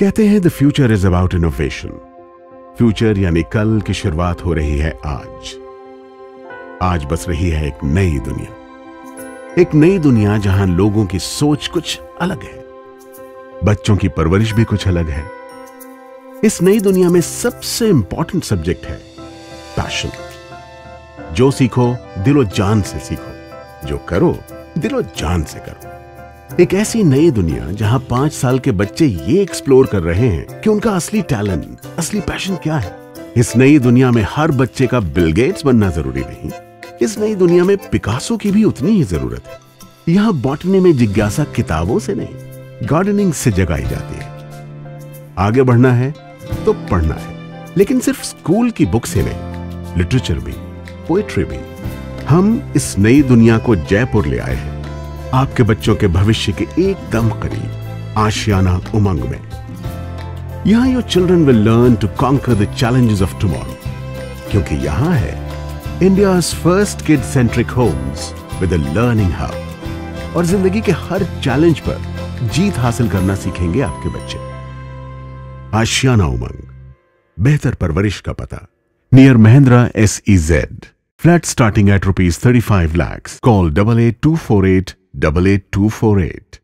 कहते हैं the future is about innovation future यानी कल की शुरुआत हो रही है आज। आज बस रही है एक नई दुनिया। एक नई दुनिया जहाँ लोगों की सोच कुछ अलग है। बच्चों की परवरिश भी कुछ अलग है। इस नई दुनिया में सबसे इंपॉर्टेंट सब्जेक्ट है पैशन जो सीखो, दिलो जान से सीखो। जो करो, दिलो जान से करो। एक ऐसी नई दुनिया जहाँ पाँच साल के बच्चे ये एक्सप्लोर कर रहे हैं कि उनका असली टैलेंट असली पैशन क्या है। इस नई दुनिया में हर बच्चे का बिल गेट्स बनना ज़रूरी नहीं, इस नई दुनिया में पिकासो की भी उतनी ही ज़रूरत है। यहाँ बॉटनी में जिज्ञासा किताबों से नहीं गार्डनिंग से जगाई जाती है। आगे बढ़ना है तो पढ़ना है, लेकिन सिर्फ़ स्कूल की बुक से नहीं लिटरेचर भी पोएट्री भी। हम इस नई दुनिया को जयपुर ले आए हैं। आपके बच्चों के भविष्य के एकदम करीब, आशियाना उमंग में। यहाँ your children will learn to conquer the challenges of tomorrow क्योंकि यहाँ है India first kid centric homes with learning hub और ज़िंदगी के हर चैलेंज पर जीत हासिल करना सीखेंगे आपके बच्चे। आशियाना उमंग, बेहतर परवरिश का पता। Near Mahindra S E Z Flat starting at rupees 35 lakhs. Call 88248 88248.